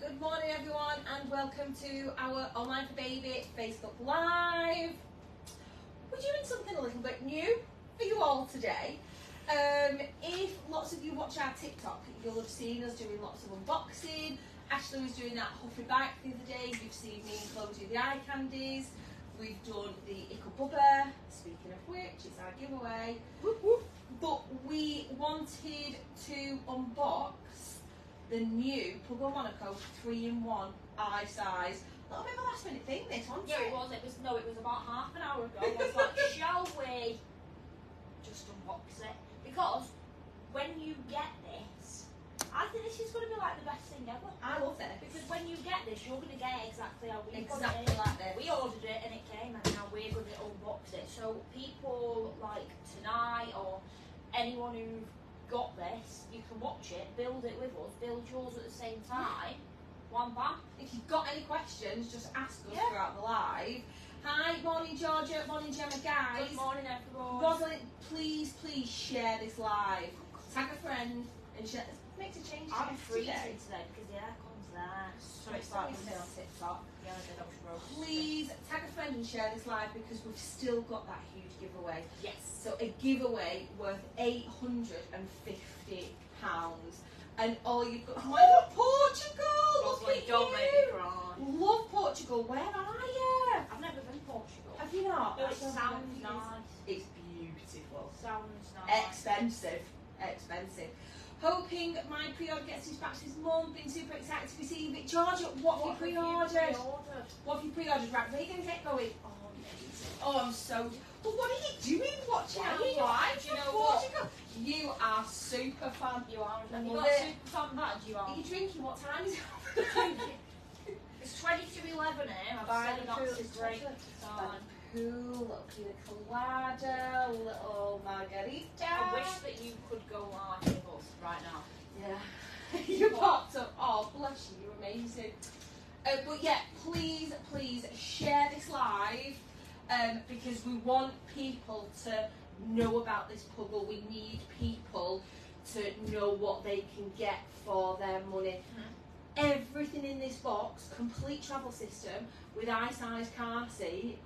good morning everyone and welcome to our Online for Baby Facebook Live. We're doing something a little bit new for you all today. Um, if lots of you watch our TikTok, you'll have seen us doing lots of unboxing. Ashley was doing that Huffy bike the other day. You've seen me and Chloe do the eye candies. We've done the Ickle Bubba, speaking of which, it's our giveaway. But we wanted to unbox the new Puggle Monaco 3 in 1 i-Size. A little bit of a last minute thing, this, wasn't Yeah, it was. It was no, it was about half an hour ago. I was like, shall we just unbox it? Because when you get this, I think this is going to be like the best thing ever. I love it. Because when you get this, you're going to get exactly how we got Exactly it. like this. We ordered it and it came, and now we're going to unbox it. So people like tonight or anyone who got this, you can watch it, build it with us, build yours at the same time. One bam. If you've got any questions, just ask us Yeah. throughout the live. Hi, morning Georgia, morning Gemma, guys. Good morning, everyone. Rosalind, please, please share this live. Tag a friend and share. Makes a change. I'm freezing today because the aircon's there. So it's like we say TikTok. Yeah, I did, I was. Please tag a friend and share this live because we've still got that huge giveaway. Yes. So a giveaway worth eight hundred and fifty pounds, and all you've got. Oh God, Portugal! Look Rosalind, at don't you. make me cry. Love Portugal. Where are you? I've never been to Portugal. Have you not? No, it sounds nice. nice. It's beautiful. Sounds nice. Expensive. Expensive. Hoping my pre-order gets dispatched this month. Been super excited to receive it. Georgia, what, What have you pre-ordered? pre-ordered? What have you pre-ordered? Right, where are you going to get going? Oh, amazing. Oh, I'm so... But what are you doing watching our you- live do you know what? You are super fan. You are. Have you got super fan badge? You Are are. you drinking? What time is it? It's 20 to 11 here. I've Fine, said not to break Cool, pina colada, little margarita. I wish that you could go live with us right now. Yeah. you popped up. Oh, bless you. You're amazing. Uh, but yeah, please, please share this live um, because we want people to know about this puggle. We need people to know what they can get for their money. Everything in this box, complete travel system with i-Size car seat,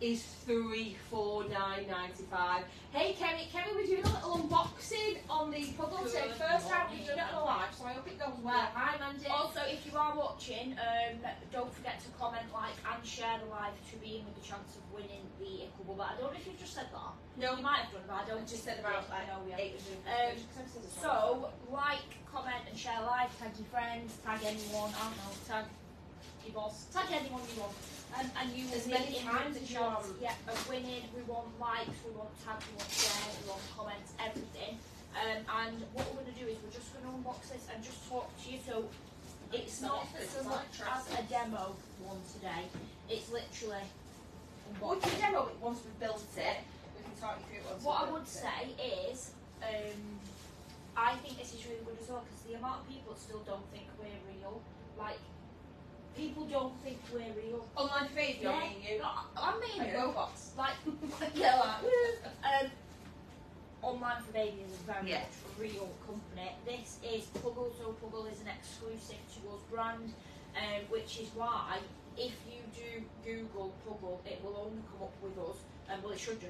is three four nine ninety five. Hey Kerry, Kerry, we're doing a little unboxing on the today. Good First time we've done it on live, so I hope it goes well. Hi Mandy. Also, if you are watching, um, don't forget to comment, like, and share the live to be in with the chance of winning the Ickle Bubba. I don't know if you've just said that. no, You might have done, but I I don't just said about like no, yeah. eight. Um, So, like, comment, and share live. Tag your friends, tag anyone. I don't know, tag your boss, tag anyone you want. Um, and you As many times as you want. Yeah, of winning. We want likes, we want tags, we want shares, we want comments, everything. Um, and what we're going to do is we're just going to unbox this and just talk to you. So it's not It's so much as a demo one today. It's literally we can demo it once we've built it. We can talk you through it once. What I would it. say is, um, I think this is really good as well because the amount of people still don't think we're real. Like, people don't think we're real. Online faith, you're Yeah. you. I mean, Like robots. like, yeah, like, um, Online for Baby is a very Yeah. real company. This is Puggle, so Puggle is an exclusive to us brand, um, which is why if you do Google Puggle, it will only come up with us, and well, it should do.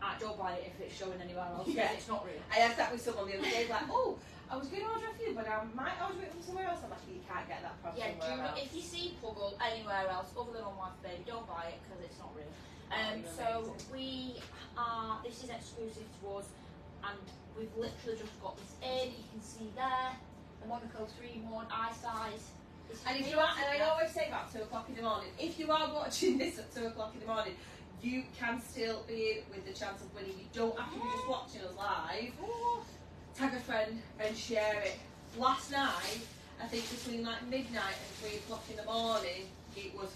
Uh, don't buy it if it's showing anywhere else, because Yeah. it's not real. I asked that with someone the other day, like, oh, I was going to order a few, but I might order it from somewhere else. I'm like, you can't get that from Yeah, do not, else. if you see Puggle anywhere else other than on for Baby, don't buy it because it's not real. Um, so we are. This is exclusive to us, and we've literally just got this in. You can see there the Monaco three one i-Size. It's And if you are, and I always say about two o'clock in the morning, if you are watching this at two o'clock in the morning, you can still be with the chance of winning. You don't have to be just watching us live. Tag a friend and share it. Last night, I think between like midnight and three o'clock in the morning, it was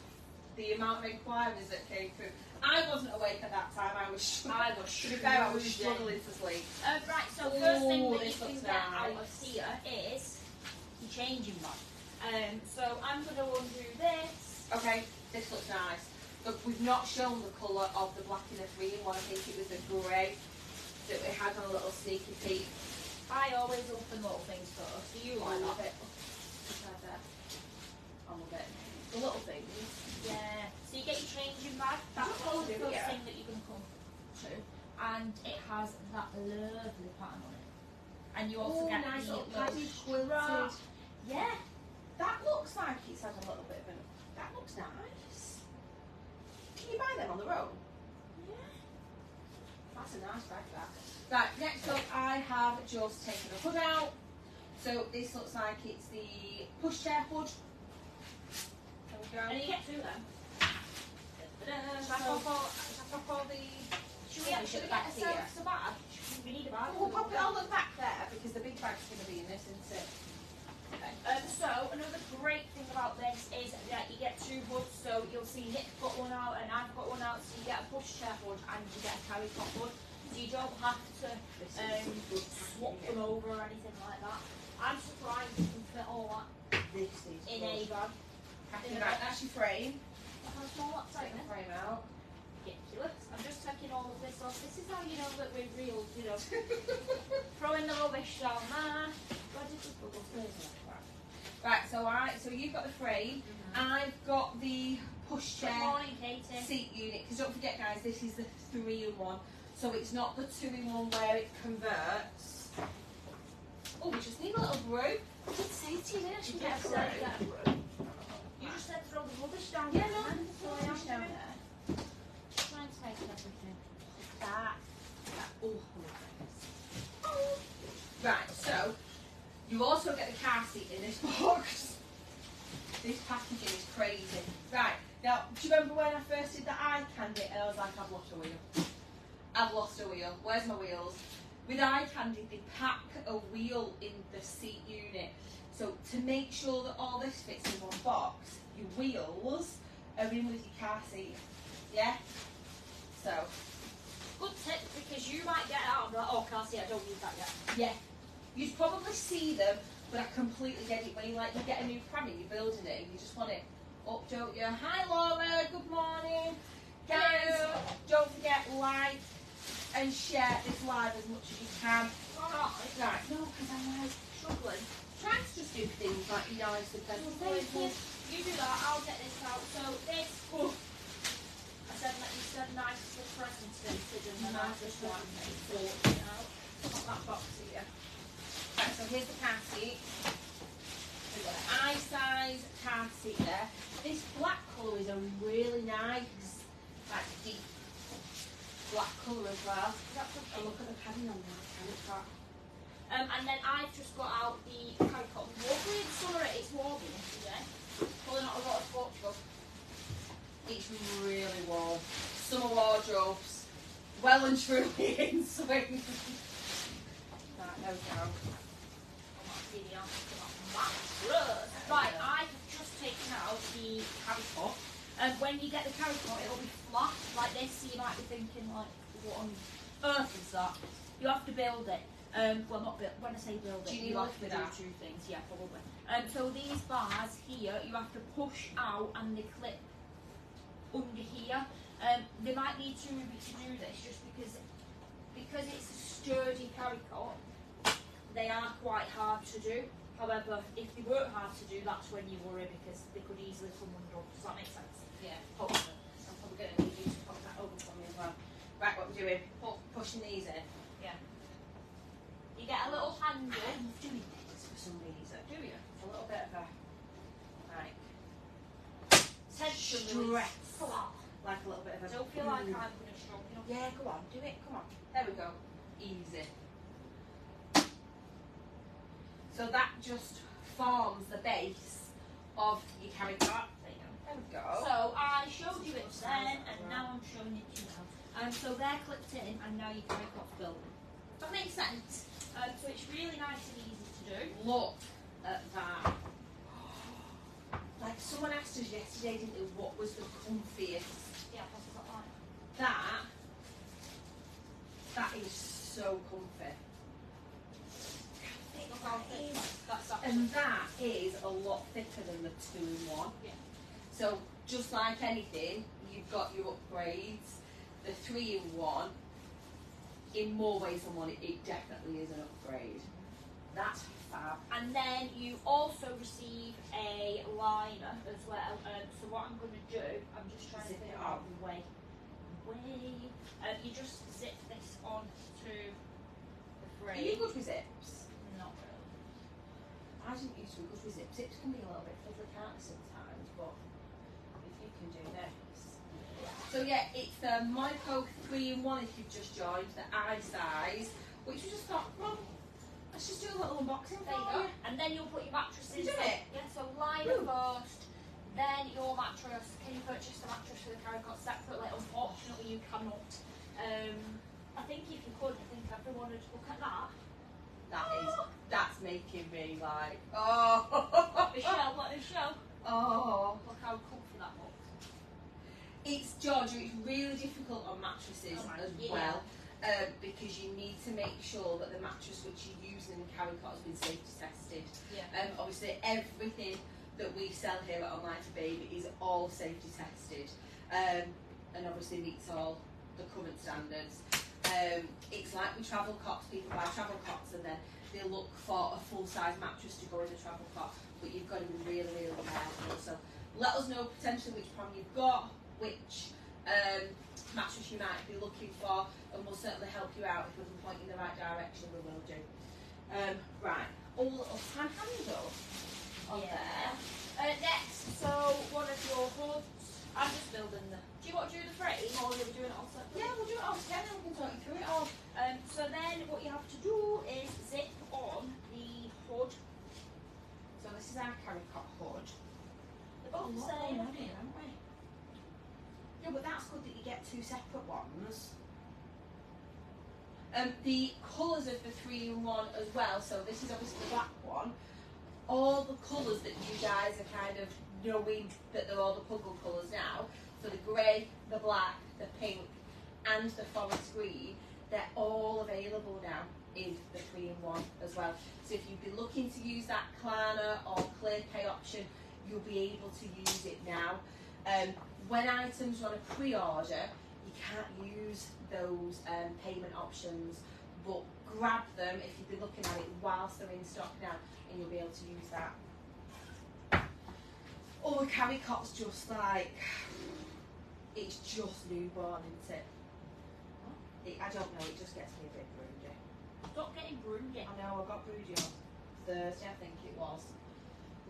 the amount of inquiries that came through. I wasn't awake at that time. I was. I was To be fair, I was struggling. to sleep. Uh, right, so first thing Ooh, that you can get out nice. of here is your changing bag. Um, so I'm going to undo this. Okay, this looks nice. Look, we've not shown the colour of the black and the green one. I think it was a grey that we had on a little sneaky peek. I always love the little things but oh, I love like that. I love it. The little things. Yeah. So you get your changing bag, that's oh, the first yeah. thing that you can come to. And it has that lovely pattern on it. And you also Ooh, get nice little quilted. Yeah. That looks like it's had a little bit of an that looks nice. Can you buy them on the road? Yeah. That's a nice bag that. Right, next up, I have just taken the hood out. So this looks like it's the pushchair hood. There we go. And you get two of them. I So- pop all, the... Should we, Finish should we at the back get a here. bag? We need a bag. We'll pop it all at the back there because the big bag's going to be in this, isn't it? Okay. Um, so another great thing about this is that you get two hoods. So you'll see Nick got one out and I've got one out. So you get a pushchair hood and you get a carry cot hood. You don't have to um, swap them over or anything like that. I'm surprised you can fit all that in a bag. Packing right, that's your frame. How small that is. frame out. Ridiculous. I'm just taking all of this off. This is how you know that we're real, you know. Throwing the rubbish down there. Where did we put the Right, so I so you've got the frame. I've got the pushchair seat unit. Because don't forget, guys, this is the three in one. So it's not the two in one where it converts. Oh, we just need a little rope. I did say to you, didn't I? Should You get a did brew. say. Get a brew. You just said throw the rubbish down Yeah, no, man. throw the I rubbish am down doing- there. Try and take everything. That. that oh, oh. Right, so you also get the car seat in this box. This packaging is crazy. Right, now, do you remember when I first did the eye candy and I was like, I've lost a wheel? I've lost a wheel. Where's my wheels? With iCandy, they pack a wheel in the seat unit. So to make sure that all this fits in one box, your wheels are in with your car seat. Yeah? So, Good tip because you might get out of that. Oh, can't see. I don't need that yet. Yeah, you'd probably see them, but I completely get it when you like you get a new pram and you're building it and you just want it up, don't you? Hi Laura, good morning. Guys, don't forget like and share this live as much as you can. Right, no, because I'm like Struggling. trying to just do things like nice and Thank presentable. you. You do that. I'll get this out. So this. Oh, I said let you said nice for presented and then I just want to Nice. sort it out. Put that box here. Right, so here's the car seat. We've got an i-Size car seat there. This black colour is a really nice, like deep black colour as well. That's And okay. look at the padding on that. And it's got Um, and then I've just got out the carry cotton. Hopefully in summer it's warm today. Pulling out a lot of Portugal. It's really warm. Summer wardrobes, well and truly in swing. right, there we go. I'm not seeing the answer to that mattress. Right, I have just taken out the carry cot. And when you get the carry cot, it'll be flat like this. So you might be thinking like, what on earth is that? You have to build it. Um, well, not build. When I say build it, Do you you, have to do that? two things. Yeah, probably. Um, so these bars here, you have to push out and they clip under here. Um, they might need to to do this just because because it's a sturdy carrycot. They are quite hard to do. However, if they weren't hard to do, that's when you worry because they could easily come undone. Does that make sense? Yeah. Hopefully. I'm probably going to need you to pop that over for me as well. Right, what we're doing, pu- pushing these in. Yeah. You get a little I handle. love doing this for some reason. Do you? It's a little bit of a, like, Tension Stress. Come on. like a little bit of a. Don't feel like Mm. I'm going to struggle. Yeah, go on, do it, come on. There we go. Easy. So that just forms the base of your. There you go. There we go. So I showed you it then, and now I'm showing it to you now. Um, so they're clipped in, and now you can make off building. that makes sense. Um, so it's really nice and easy to do. Look at that. Like someone asked us yesterday, didn't they, what was the comfiest? Yeah, what's that like? That, that is so comfy. Look how thick that's. And that is a lot thicker than the two in one. Yeah. So just like anything, you've got your upgrades. The three in one, in more ways than one, it, it definitely is an upgrade. That's fab. And then you also receive a liner as well. Um, so what I'm going to do, I'm just trying Zip to it out of the way. Way. Um, you just zip this on to the Are you frame. good with zips? I didn't used to be good with zip. Zips can be a little bit fiddly, can't sometimes? But if you can do this. So yeah, it's the Monaco 3 in 1 if you've just joined, the i-Size, which we just thought, well, let's just do a little unboxing There you go. And then you'll put your mattresses. You do in. it? Yeah, so liner first, then your mattress. Can you purchase the mattress for the carrycot separately? Unfortunately, you cannot. Um, I think if you could, I think everyone would look at that. That is, that's making me like, oh, Michelle, let me show. oh. Look how comfy that looks. It's Georgia. It's really difficult on mattresses Oh, as yeah. well, um, because you need to make sure that the mattress which you're using in the carry cot has been safety tested. Yeah. Um, obviously, everything that we sell here at Online for Baby is all safety tested, um, and obviously meets all the current standards. Um, it's like we travel cots. People buy travel cots and then they look for a full size mattress to go in the travel cot, but you've got to be really, really careful. So let us know potentially which prom you've got, which um, mattress you might be looking for, and we'll certainly help you out if we can point you in the right direction. We will do. Um, right, all little tan handle on Yeah. there. Uh, next, so one of your hoods. I'm just building the. Do you want to do the frame or are you doing it all separately? Yeah, we'll do it all together. We can talk you through it all. Um, so then what you have to do is zip on the hood. So this is our carry cot hood. They're both the Lot same. here, haven't we? Yeah, but that's good that you get two separate ones. Um, the colours of the three in one as well. So this is obviously the black one. All the colours that you guys are kind of knowing that they're all the Puggle colours now. So the grey, the black, the pink, and the forest green. They're all available now in the three in one as well. So if you've been looking to use that Klarna or Clear Pay option, you'll be able to use it now. Um, when items are on a pre-order, you can't use those um, payment options, but grab them if you've been looking at it whilst they're in stock now, and you'll be able to use that. The carry cot's just like it's just newborn, isn't it? it? I don't know. It just gets me a bit broody. Stop getting broody. I know, I got broody on Thursday, I think it was.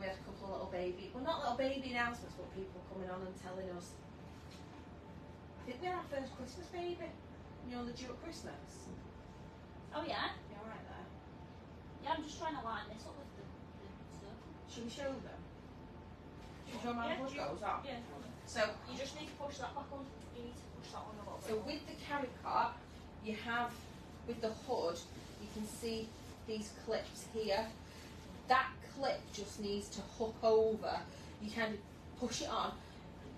We had a couple of little baby, well not little baby announcements, but people coming on and telling us. I think we had our first Christmas baby. You know, the due at Christmas. Oh yeah? Yeah, right there. Yeah, I'm just trying to line this up with the, the circle. Should we show them? Should we show Yeah, the hood do you- goes on? Yeah. So, You just need to push that back on. You need to push that one a little bit. so with the carry cot, you have, with the hood, you can see these clips here. That clip just needs to hook over. You kind of push it on.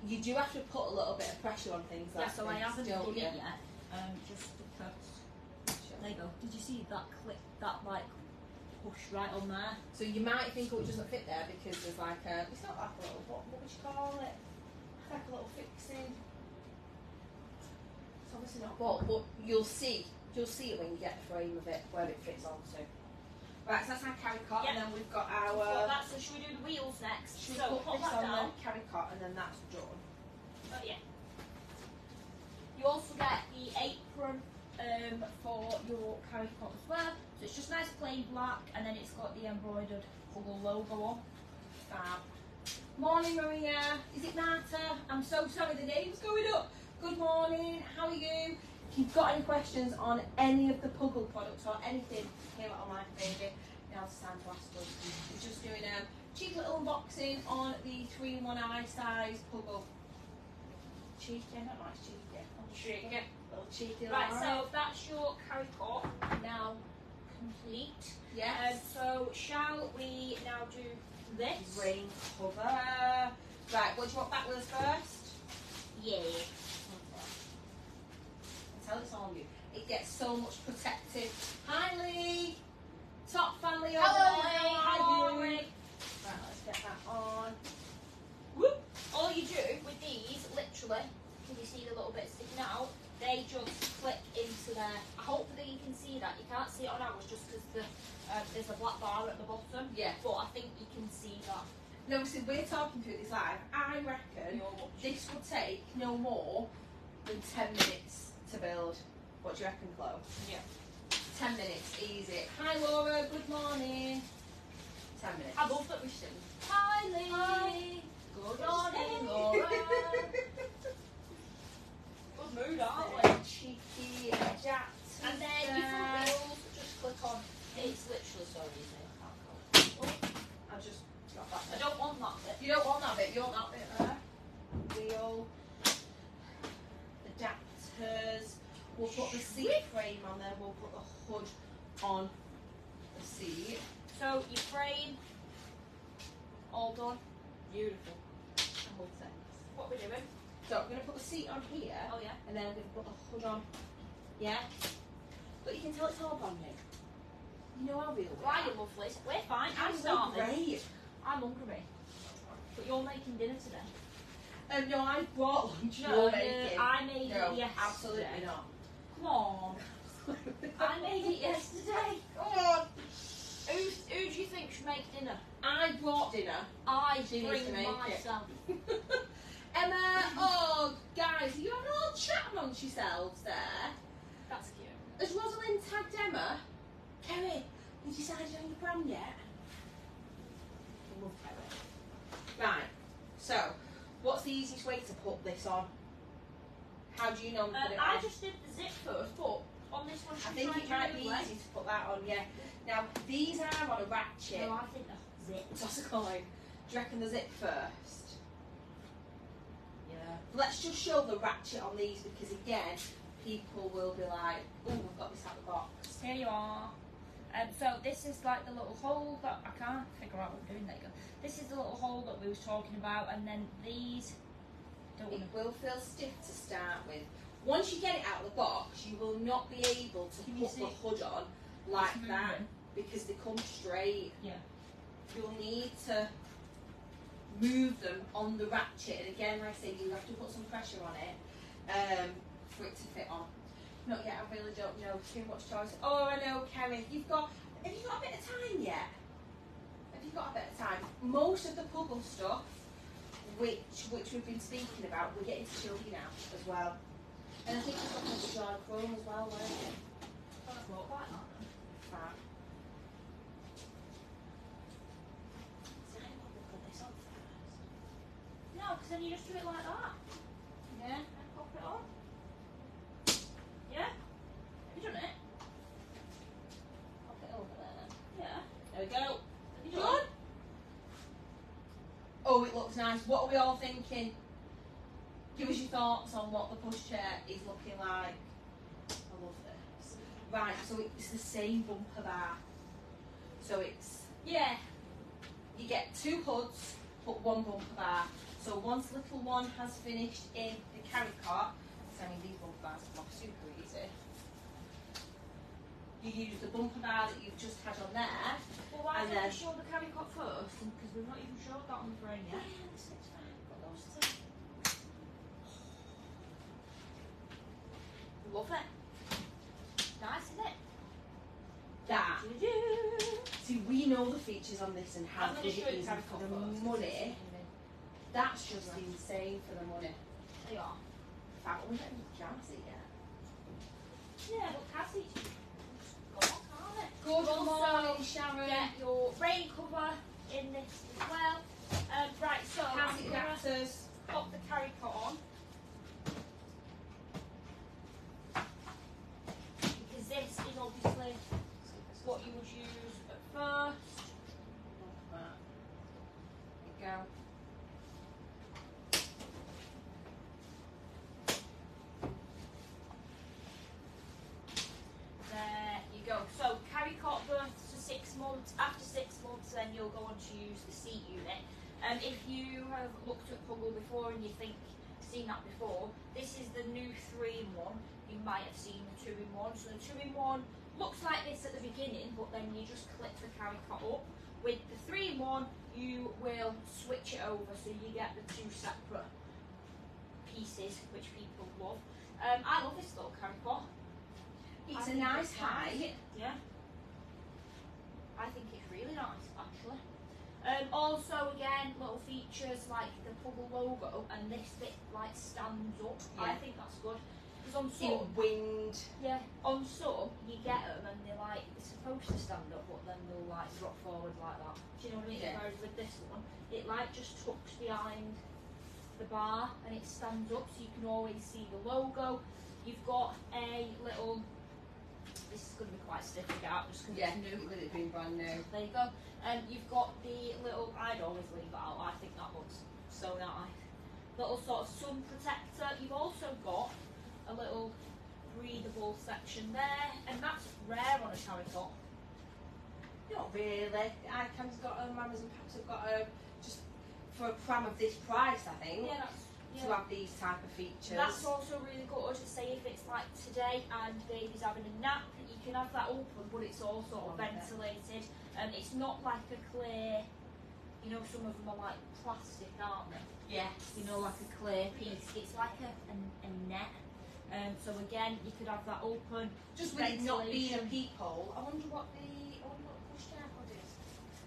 You do have to put a little bit of pressure on things yeah, so I haven't done you? it yet. Um, just because. There you go. Did you see that clip? That like push right on there. So you might think, oh, it doesn't fit there because there's like a, it's not like a little, what, what would you call it? It's like a little fixing. It's obviously not bolt, but you'll see, you'll see it when you get the frame of it, where it fits onto. Right, so that's our carry cot, and then we've got Well, our, that's so should we do the wheels next? should we so put put this that on down. the carry cot, and then that's done. Oh yeah. You also get the apron um, for your carry cot as well. So it's just nice plain black, and then it's got the embroidered Puggle logo on. Fab. Morning, Maria. Is it Marta? I'm so sorry, the name's going up. Good morning. How are you? If you've got any questions on any of the Puggle products or anything here at Online Baby, now's the time to ask us. We're just doing a cheeky little unboxing on the 3 in 1 i-Size Puggle. Cheeky, I don't know it's cheeky. Cheeky. Little cheeky. Right, so that's your carry cot now complete. yes. Um, so shall we now do this? Rain cover. Right, what do you want backwards first? Yeah. tell it's on you. It gets so much protective. Hi Lee! Top family over Hello. Lee. How How are are you? Right, let's get that on. Whoop. All you do with these, literally, can you see the little bit sticking out? They just click into there. Hopefully you can see that. You can't see it on ours just because the, um, there's a black bar at the bottom. Yeah. But I think you can see that. No, see, we're talking through this live. I reckon this would take no more than 10 minutes to build. What do you reckon, Chloe? Yeah. 10 minutes, easy. Hi Laura, good morning. ten minutes. I love that we sing. Hi, Lee. Hi. Good morning, Laura. Mood, aren't we? Cheeky adapter. And then your front wheels, just click on. It's literally so easy. I can't go. Oh, I just got that. I don't want that bit. You don't want that bit. You want that uh, bit there. Wheel. Adapters. We'll put the seat frame on there. We'll put the hood on the seat. So your frame, all done. Beautiful. And things. What are we doing? So I'm going to put the seat on here, Oh yeah. and then I'm going to put the hood on. Yeah. But you can tell it's all bonding. You know how real we Why are. you lovely? We're fine. I'm I'm starving. great. I'm hungry. But you're making dinner today. Um, no, I brought lunch. No, no. I made no, it yesterday. absolutely not. Come on. I made it yesterday. Come on. Who, who do you think should make dinner? I brought dinner. I She bring make it. Guys, are you having a little chat amongst yourselves there? That's cute. Has Rosalind tagged Emma? Kerry, have you decided on your brand yet? I love Kerry. Right, so what's the easiest way to put this on? How do you know uh, it I on? just did the zip first, but on this one, I think it might be easy to put that on, yeah. Now, these are on a ratchet. No, I think the zip. Toss a coin. Do you reckon the zip first? Let's just show the ratchet on these because again, people will be like, oh, we've got this out of the box. Here you are. Um, so this is like the little hole that I can't figure out what I'm doing. There you go. This is the little hole that we was talking about, and then these. Don't It want will feel stiff to start with. Once you get it out of the box, you will not be able to Can put the hood on like that because they come straight. Yeah. You'll need to move them on the ratchet, and again, like I say, you have to put some pressure on it um, for it to fit on. Not yet. I really don't know too much choice. Oh, I know, Kerry. You've got. Have you got a bit of time yet? Have you got a bit of time? Most of the Puggle stuff, which which we've been speaking about, we're getting to you now as well. And I think we've got the John Chrome as well, weren't it? Doesn't look like that. Fab. So I probably put this on because then you just do it like that. Yeah. And pop it on. Yeah. Have you done it? Pop it over there. Yeah. There we go. Have you done Oh, it looks nice. What are we all thinking? Give us your thoughts on what the pushchair is looking like. I love this. Right, so it's the same bumper bar. So it's Yeah. you get two hoods, but one bumper bar. So once little one has finished in the carry cart, mean these bumper bars come off super easy. You use the bumper bar that you've just had on there. Well, why And don't then- we show the carry cot first? Because we've not even showed that on the frame yet. this looks fine. Got those. Love it. Nice, isn't it? That. See, we know the features on this and how good it show the carry and cot For the money, that's just insane for the money. They are. Fab. We haven't Jazzy yet. Yeah, but Cassie's got on, can't it? Good Also, morning, Sharon. Get your rain cover in this as well. Um, right, so Cassie adapters. pop the carry cot on. Because this is obviously what you would use at first. There you go. There you go. So carry cot births for six months. After six months, then you'll go on to use the seat unit. Um, if you have looked at Puggle before and you think seen that before, this is the new three in one. You might have seen the two in one. So the two in one looks like this at the beginning, but then you just click the carry cot up. With the three in one, you will switch it over so you get the two separate pieces, which people love. Um, I love this little carry cot. It's I a nice it's nice. height. Yeah. I think it's really nice. Um, also, again, little features like the Puggle logo and this bit like stands up. I think that's good. Because on in some, wind. yeah, on some you get them and they're like they're supposed to stand up, but then they'll like drop forward like that. Do you know what I mean? Yeah. Whereas with this one, it like just tucks behind the bar and it stands up, so you can always see the logo. You've got a little. This is going to be quite stiff to get out just because Yeah, it's new. with it being brand new. There you go. And you've got the little. I'd always leave that out. I think that looks so nice. Little sort of sun protector. You've also got a little breathable section there, and that's rare on a carrycot. Not really. Ican's got a Amazon Packs have got a just for a pram of this price, I think, Yeah, that's. To have these type of features. That's also really good. To say if it's like today and baby's having a nap, you can have that open, but it's also ventilated, and it's not like a clear. You know, some of them are like plastic, aren't they? yes. you know, like a clear piece. It's like a, a, a net. Um, so again, you could have that open. Just with it not being a peephole, I wonder what the I wonder what the push down pod is.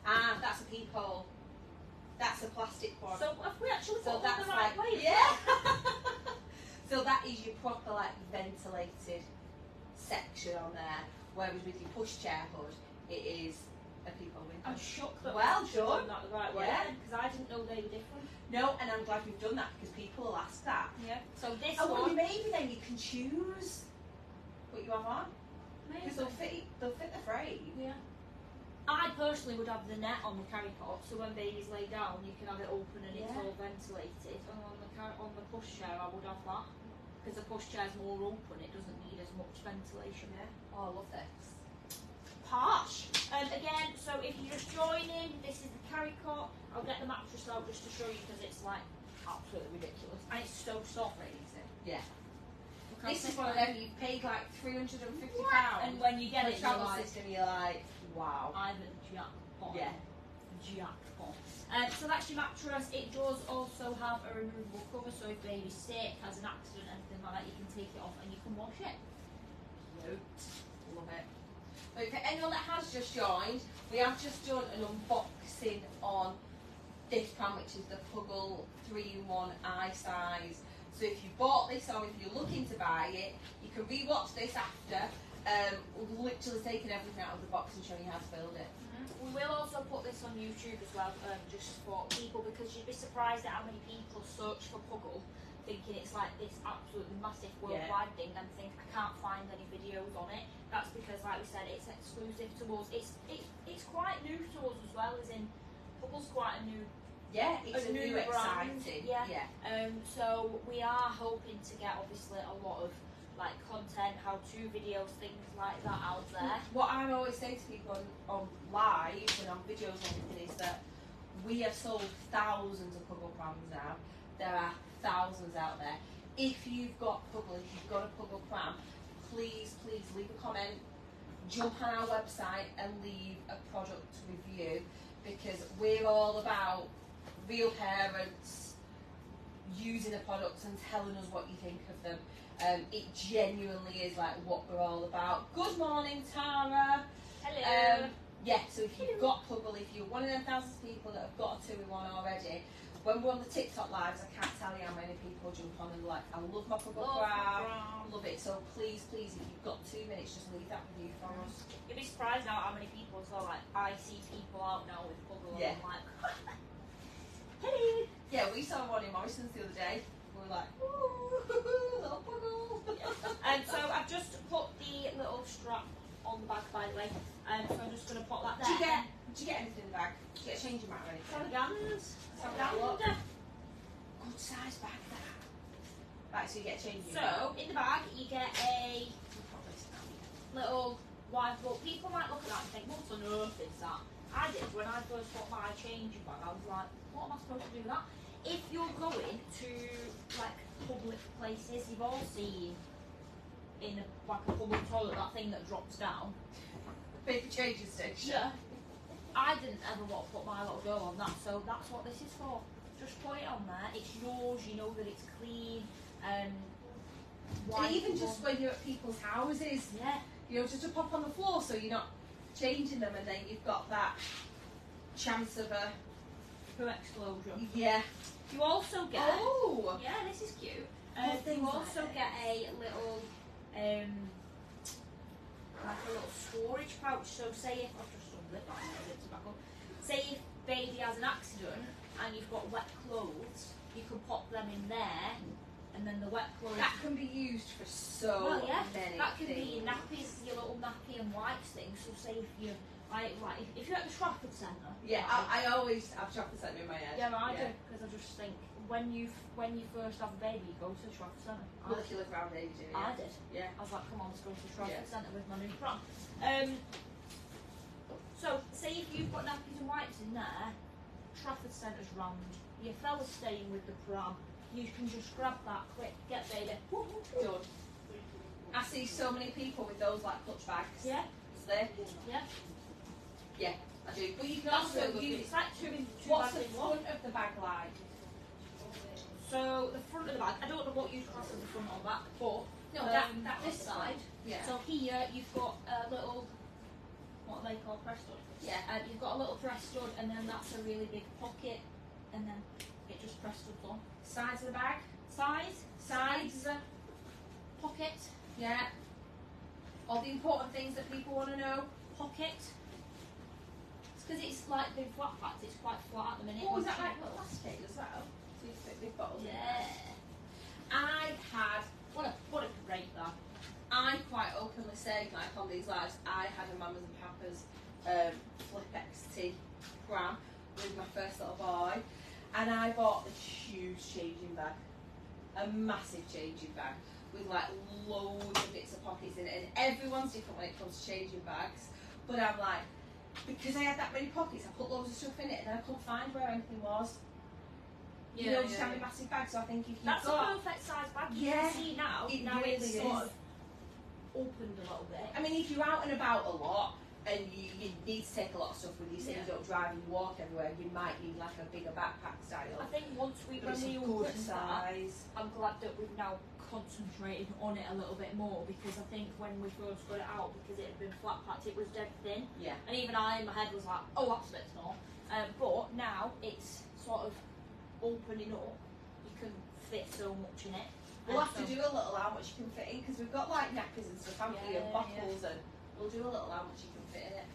Ah, that's a peephole. That's a plastic one. So have we actually So got that's the right like way? yeah. so that is your proper like ventilated section on there. Whereas with your pushchair hood, it is a people window. I'm shocked that Well done that the right way Yeah. because I didn't know they were different. No, and I'm glad we've done that because people will ask that. Yeah. So this oh, I wonder one, maybe then you can choose what you have on because maybe. they'll fit they'll fit the frame. Yeah. I personally would have the net on the carry cot, so when babies lay down, you can have it open and it's all ventilated. And on the car- on the pushchair, I would have that because the pushchair's more open; it doesn't need as much ventilation. Oh, I love this. Posh. Um, again, so if you're just joining, this is the carry cot. I'll get the mattress out just to show you because it's like absolutely ridiculous and it's so soft. Crazy. Yeah. Look how This is thick one of them you've paid like three hundred and fifty pounds, And when you get a it, you're travel like, system. You're like, wow. I'm a jackpot. Yeah. Jackpot. Um, so that's your mattress. It does also have a removable cover, so if baby's sick, has an accident, anything like that, you can take it off and you can wash it. Cute. Love it. But for anyone that has just joined, we have just done an unboxing on this pram, which is the Puggle 3-in-1 i-Size. So if you bought this or if you're looking to buy it, you can re-watch this after. Um, literally taken everything out of the box and showing you how to build it. We will also put this on YouTube as well, um, just for people, because you'd be surprised at how many people search for Puggle, thinking it's like this absolutely massive worldwide thing, and think I can't find any videos on it. That's because, like we said, it's exclusive to us. It's it's it's quite new to us as well, as in Puggle's quite a new Yeah, it's a, A new new, brand, exciting. yeah. yeah. Um, so we are hoping to get obviously a lot of like content, how-to videos, things like that out there. What I always say to people on, on live and on videos and everything is that we have sold thousands of Puggle prams now. There are thousands out there. If you've got Puggle, if you've got a Puggle pram, please, please leave a comment, jump on our website and leave a product review because we're all about real parents using the products and telling us what you think of them. Um, it genuinely is like what we're all about. Good morning, Tara. Hello. Um, yeah, so if you've got Puggle, if you're one of them thousands of people that have got a two in one already, when we're on the TikTok lives, I can't tell you how many people jump on and like, I love my Puggle Love Brown. love it. So please, please, if you've got two minutes, just leave that review for us. You'd be surprised now how many people well. Like I see people out now with Puggle, Yeah. and I'm like, hello. Yeah, we saw one in Morrison's the other day. Were like, ooh, little Puggle. Um, so I've just put the little strap on the back, by the way. Um, so I'm just going to put that there. Did you get? Did you get anything in the bag? Did you get a changing mat or anything? Cardigans. Have a Good size bag that. Right, so you get a changing mat. So in the bag you get a We'll pop this down. little wife book. People might look at that and think, what on earth is that? I did when I first got my changing bag. I was like, what am I supposed to do with that? If you're going to like public places, you've all seen in a, like a public toilet that thing that drops down. Paper changing station. Yeah. I didn't ever want to put my little girl on that, so that's what this is for. Just put it on there. It's yours. You know that it's clean. Um, And even just when you're at people's houses, yeah. you know, just to pop on the floor so you're not changing them and then you've got that chance of a explosion. yeah. You also get Oh, yeah, this is cute. Um, you also this. get a little, um, like a little storage pouch. So say if I've just stumbled it, that's not a bit of tobacco. Say if baby has an accident and you've got wet clothes, you can pop them in there, and then the wet clothes. That can be used for so well, yeah, many that can things. be your nappies, your little nappy and wipes thing. So say if you like, like if- if you're at the Trafford Centre. Yeah, right, I, I always have Trafford centre in my head. yeah, I yeah. do because I just think when you when you first have a baby, you go to the Trafford Centre. Well, if you live around there, you do. I did. Yeah. I was like, come on, let's go to the Trafford Yeah. Centre with my new pram. Um, so, say if you've got nappies and wipes in there, Trafford Centre's round. Your fella's staying with the pram. You can just grab that quick, get baby. Done. I see so many people with those like clutch bags. Yeah, Is there? yeah. Yeah, I do. But you can That's also use. It's like two in two What's the front of the bag like? So the front of the bag, I don't know what you class as the front or back, but No, um, that, that this side. Yeah. So here you've got a little, what are they call press stud. Yeah. Uh, you've got a little press stud, and then that's a really big pocket, and then it just press studs on. Sides of the bag. Size, Sides. pocket, Yeah. All the important things that people want to know. pocket. Because it's like the flat packed. It's quite flat at the minute. Oh, is that like little elastic as well? So you fit big bottles. Yeah. I had What a what a great that. I quite openly say, like on these lives, I had a Mamas and Papas um, Flip XT pram with my first little boy, and I bought a huge changing bag, a massive changing bag with like loads of bits of pockets in it, and everyone's different when it comes to changing bags. But I'm like, because I had that many pockets, I put loads of stuff in it, and then I couldn't find where anything was. you know, just having a massive bag. So I think if you've That's got a perfect size bag. You Yeah, can see now. it now really it's is. sort of opened a little bit. I mean, if you're out and about a lot and you, you need to take a lot of stuff with you, say Yeah. you don't drive and walk everywhere, you might need like a bigger backpack style. I think once we when we good opened that, size. I'm glad that we've now concentrated on it a little bit more because I think when we first got it out because it had been flat packed it was dead thin Yeah. and even I in my head was like oh that's a bit small um, but now it's sort of opening up you can fit so much in it We'll have to do a little how much you can fit in because we've got like nappies and stuff, haven't we, and Yeah, bottles, and we'll do a little how much you can fit in it.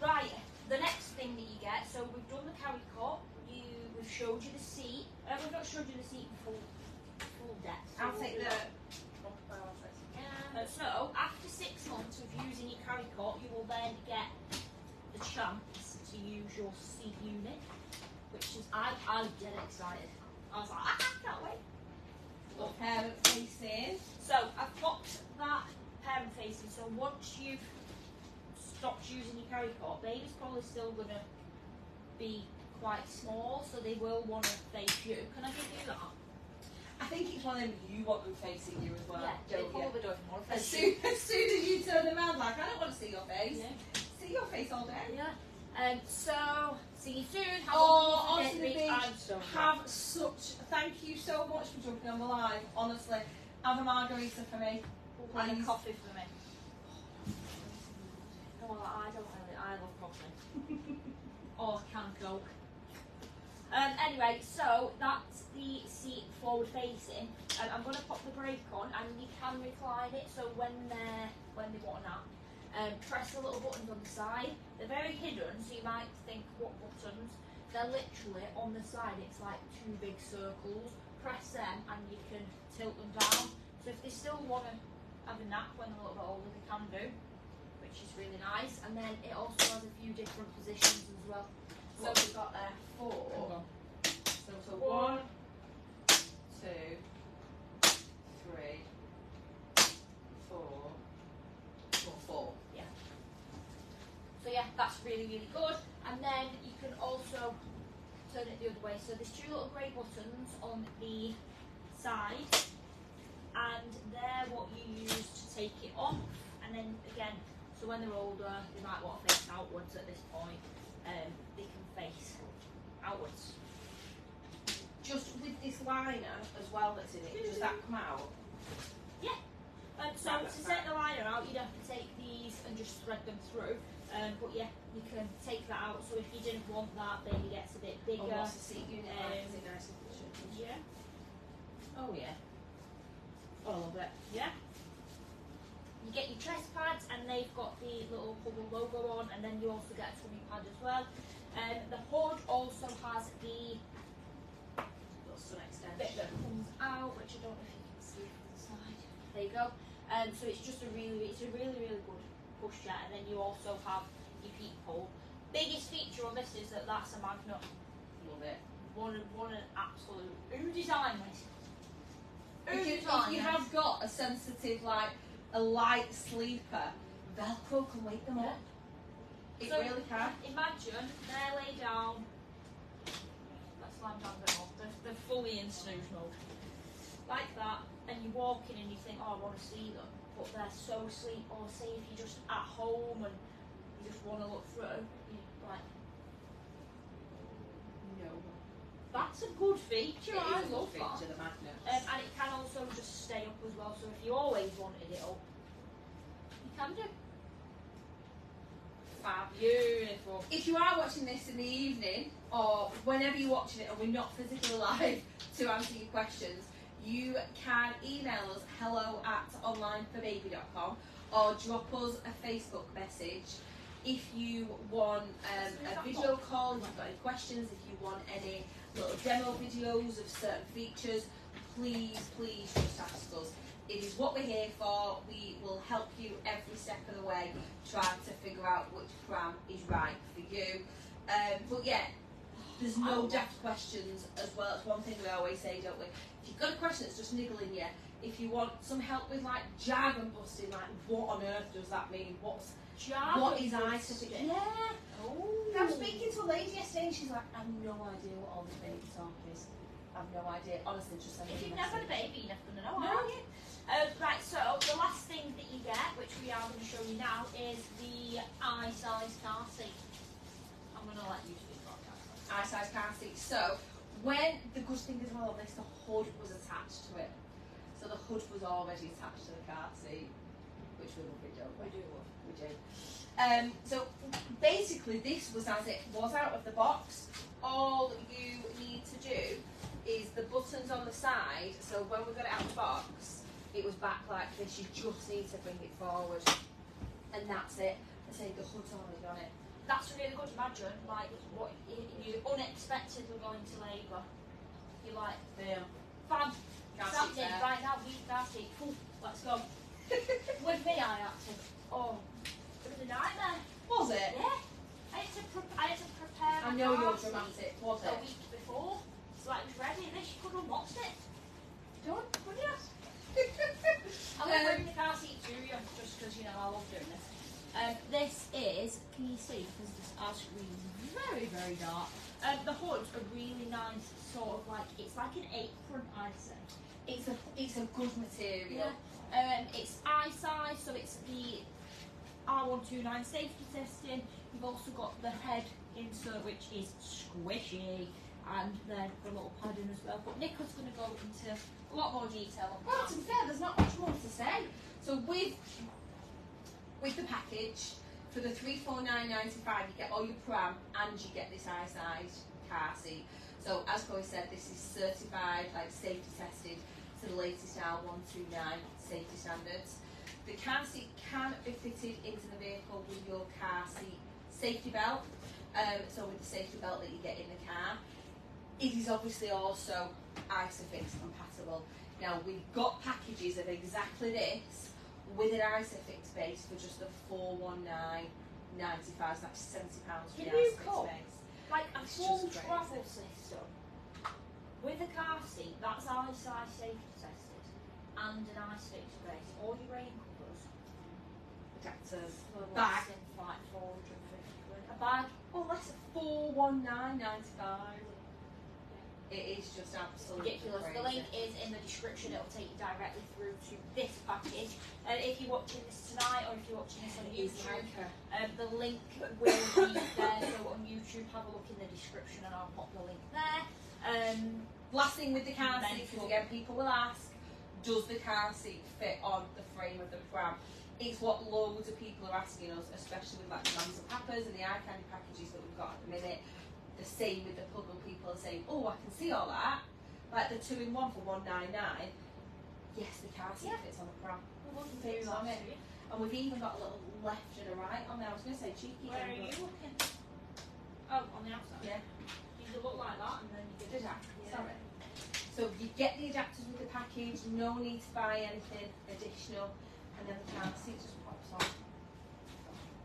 Right, the next thing that you get, so we've done the carry cot, you we've showed you the seat. Uh, we've not showed you the seat in full full depth. so I'll we'll take the. Uh, so after six months of using your carry cot, you will then get the chance to use your seat unit, which is I I'm dead excited. I was like, ah, I can't wait. Little parent facing. So I've popped that parent facing. So once you've stopped using your carry cot, baby's probably still gonna be quite small, so they will want to face you. Can I give you that? I think it's one of them you want them facing you as well, yeah, don't you? don't want to As face you. soon, as soon as you turn them around, like, I don't want to see your face. See your face all day. yeah. Um, so see you soon. Have Oh, a onto the beach. So Have such. Thank you so much for jumping on the live. Honestly, have a margarita for me. And a please. coffee for me. Oh, I don't really. I love coffee. or can of coke. Um, anyway, so that's the seat forward facing. Um, I'm going to pop the brake on, and you can recline it. So when they're when they want a nap, um, press the little buttons on the side. They're very hidden, so you might think what buttons. They're literally on the side. It's like two big circles. Press them, and you can tilt them down. So if they still want to have a nap when they're a little bit older, they can do, which is really nice. And then it also has a few different positions as well. So we've got there four. So, so one, two, three, four, four, four. So yeah, that's really really good. And then you can also turn it the other way. So there's two little grey buttons on the side, and they're what you use to take it off. And then again, so when they're older, they might want to face outwards at this point. Um, they can face outwards. Just with this liner as well that's in it, does that come out? Yeah. Um, so Right, to set the liner out, you'd have to take these and just thread them through. Um, but yeah, you can take that out. So if you didn't want that, baby gets a bit Or bigger. what's the seat unit like? Um, Is it nice and cushioned? Yeah. Oh yeah. I love it. Yeah. You get your chest pads, and they've got the little Puggle logo on, and then you also get a tummy pad as well. Um, the hood also has the Little sun bit that comes out, which I don't know if you can see from the side. There you go. Um, so it's just a really, it's a really, really good pushchair, and then you also have your peephole. Biggest feature on this is that that's a magnet. Love it. One, one an absolute. Who designed this? Who If you, if you have got a sensitive, like a light sleeper, Velcro can wake them up. It So- really can. Imagine they're laid down. Let's lie down a bit more. They're, they're fully in snooze mode. Like that, and you walk in and you think, oh, I want to see them, but they're so asleep. Or say if you're just at home and you just want to look through, you like, No. That's a good feature. I It is a love good that. feature, the magnets. Um, and it can also just stay up as well. So if you always wanted it up, you can do. Fab. Beautiful. If you are watching this in the evening or whenever you're watching it and we're not physically live to answer your questions, you can email us hello at onlineforbaby.com or drop us a Facebook message if you want um, a visual call, if you've got any questions, if you want any little demo videos of certain features, please, please just ask us. It is what we're here for. We will help you every step of the way, trying to figure out which pram is right for you. Um, but yeah, there's no daft questions as well. It's one thing we always say, don't we? If you've got a question that's just niggling you, if you want some help with like jargon busting, like what on earth does that mean? What's Jargon what is busting. ISOFIX? Yeah. Oh. I was speaking to a lady yesterday and she's like, I have no idea what all this baby talk is. I have no idea. Honestly, just send If me you've never had a baby, you're never going to know, No. are you? Um, right, so the last thing that you get, which we are going to show you now, is the i-Size car seat. I'm going to let you speak the car size. i-Size car seat. So when the good thing as well on this, the hood was attached to it. So the hood was already attached to the car seat, which we love it, don't we? do love. We do. Um, so basically, this was as it was out of the box. All you need to do is the buttons on the side. So when we got it out of the box, it was back like this. You just need to bring it forward, and that's it. I say the hood's already on it. That's really good. Imagine, like, what you, you unexpectedly go into labour. You're like, Yeah. fam, Car Sam's seat's in there. right now, we seat. Phew, let's go. With me, I had. Oh, it was a nightmare. Was it? Yeah. I had to, pre- I had to prepare I know you're dramatic. Was a week before. So like, it was ready. This you could have watched it. Don't. Could you? I'm Um, going to bring the car seat to you just because, you know, I love doing this. Um, this is, can you see, because this our screen is very, very dark. Um, the hood's a really nice sort of like, it's like an apron, I'd say. It's a it's a good material. Um, it's i-Size, so it's the R129 safety testing. You've also got the head insert, which is squishy, and then the little padding as well. But Nico's going to go into a lot more detail on Well, that. to be fair, there's not much more to say. So with with the package for the three four nine ninety five, you get all your pram and you get this i-Size car seat. So as Chloe said, this is certified, like safety tested to the latest R one two nine safety standards. The car seat can be fitted into the vehicle with your car seat safety belt. Um, so with the safety belt that you get in the car, it is obviously also ISOFIX compatible. Now we've got packages of exactly this with an ISOFIX base for just the four one nine ninety five. So that's seventy pounds for the Can you ISOFIX cope? base. Like a full travel system with a car seat that's i-Size safety tested and an ISOFIX base, all your rain covers Protectors. Bag. like 450 quid. A bag, Well, that's four one nine ninety five. It is just absolutely ridiculous. The link is in the description. It'll take you directly through to this package. And if you're watching this tonight or if you're watching this on YouTube, um, the link will be there. So on YouTube, have a look in the description and I'll pop the link there. Um, Last thing with the car seat, because again, people will ask, does the car seat fit on the frame of the pram? It's what loads of people are asking us, especially with like the Mamas and Papas and the iCandy packages that we've got at the minute. The same with the Puggle people are saying, oh, I can see all that. Like the two in one for one nine nine. Yes, the car seat Yeah. fits on the pram. Fits on it. And we've even got a little left and a right on there. I was going to say cheeky. Where are you looking? Oh, on the outside. Yeah. You look like that and then you Did could. I? Yeah. Sorry. So you get the adapters with the package, no need to buy anything additional, and then the car seat just pops on.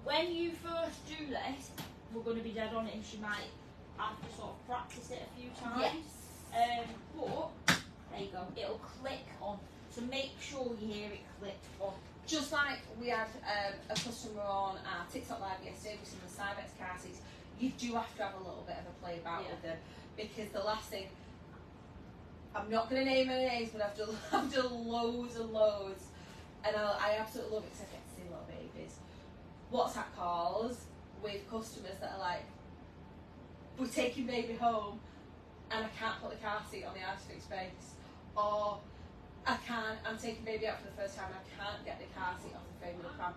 When you first do this, we're going to be dead on it, and she might have to sort of practice it a few times. Yes. Um, but there you go. It'll click on. So make sure you hear it click on. Just like we had um, a customer on our TikTok live yesterday with some of the Cybex car seats, you do have to have a little bit of a play about Yeah. with them because the last thing, I'm not going to name any names, but I've done, I've done loads and loads, and I, I absolutely love it because I get to see little babies. WhatsApp calls with customers that are like, we're taking baby home and I can't put the car seat on the ISOFIX space, or I can't, I'm taking baby out for the first time, and I can't get the car seat off the frame of the pram.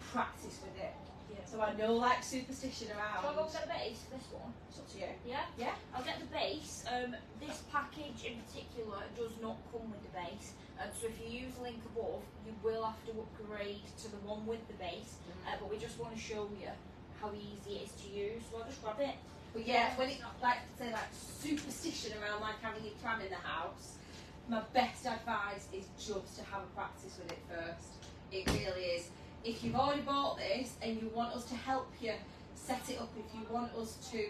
Practice with it. Yeah. So I know like superstition around. Shall I go get the base for this one? It's up to you. Yeah? Yeah. I'll get the base. Um, this package in particular does not come with the base. Um, so if you use link above, you will have to upgrade to the one with the base. Uh, but we just want to show you how easy it is to use. So I'll just grab it. But yeah, when it like say like superstition around like having a pram in the house, my best advice is just to have a practice with it first. It really is. If you've already bought this and you want us to help you set it up, if you want us to,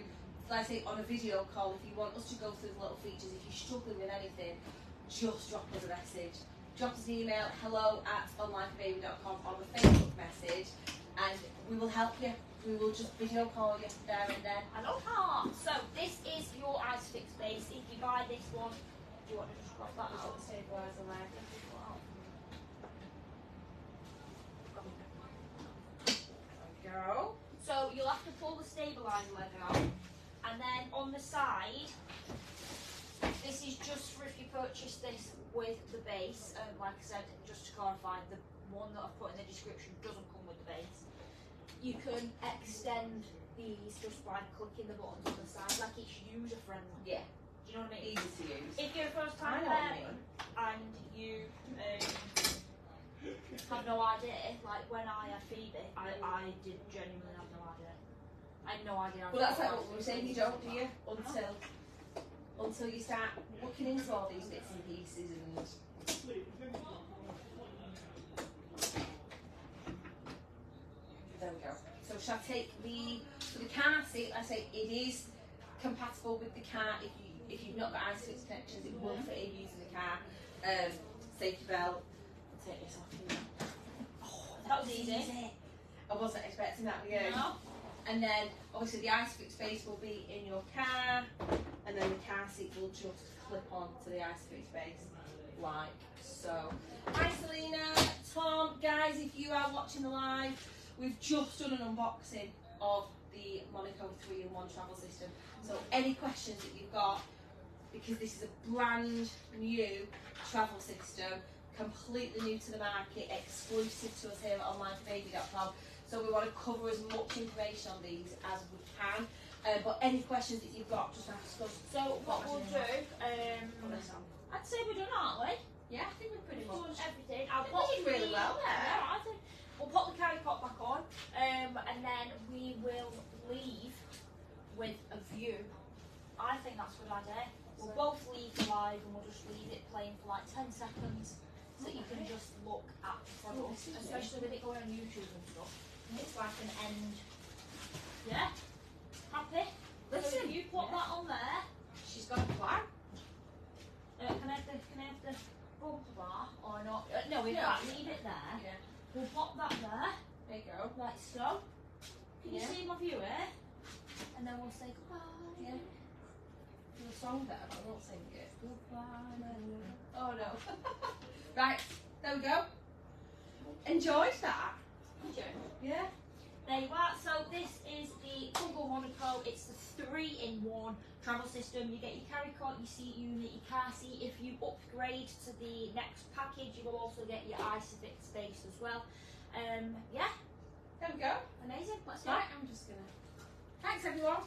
let's say on a video call, if you want us to go through the little features, if you're struggling with anything, just drop us a message. Drop us an email, hello at onlineforbaby.com or a Facebook message, and we will help you. We will just video call you there and then. I know how. So this is your ISOFIX base. If you buy this one, do you want to just grab that Is that out? The stabiliser leg? Go. So you'll have to pull the stabiliser leg out, and then on the side, this is just for if you purchase this with the base. Um, like I said, just to clarify, the one that I've put in the description doesn't come with the base. You can extend these just by clicking the buttons on the side, like it's user friendly. Yeah. Do you know what I mean? Easy to use. If you're a first time you and you have no idea, like when I had Phoebe, I, I did genuinely have no idea. I had no idea. Well, that's like what we were saying. You don't, do you? Until until you start looking into all these bits and pieces and. There we go. So shall I take the so the car seat? I say it is compatible with the car. If you if you've not got ISOFIX connections, it will fit in using the car. Um, safety belt. Take this off. Oh, That was easy. I wasn't expecting that. Were you? No? And then obviously the ISOFIX space will be in your car, and then the car seat will just clip on to the ISOFIX space, like so. Hi Selena, Tom, guys, if you are watching the live, we've just done an unboxing of the Monaco 3-in-1 travel system. So any questions that you've got, because this is a brand new travel system, completely new to the market, exclusive to us here at onlineforbaby.com. So we want to cover as much information on these as we can. Uh, but any questions that you've got, just ask us. So what we'll do, um, Put. I'd say we're done, aren't we? Yeah, I think we're pretty We've done much. everything. I'll We did really the- well there. Yeah, I think we'll pop the carrycot back on, um, and then we will leave with a view. I think that's a good idea. We'll both leave live and we'll just leave it playing for like 10 seconds so that you can just look at the product, this is it. especially with it going on YouTube and stuff. It's like an end. Yeah? Happy? Listen, if you put yeah. that on there, She's got a plan. uh, can I have the, can I have the bumper bar or not? Uh, no, in No. fact, leave it there. Yeah. We'll pop that there, There you go. like so. Can you see my view here? And then we'll say goodbye. Yeah. There's a song there, but I won't sing it. Goodbye. Oh no. right, there we go. Enjoyed that. Did you? Yeah. There you are. So this is the Puggle Monaco. It's the three-in-one travel system. You get your carrycot, your seat unit, your car seat. If you upgrade to the next package, you will also get your ISOFIX space as well. Um, yeah, There we go. amazing. Let's. Right, I'm just gonna. Thanks everyone.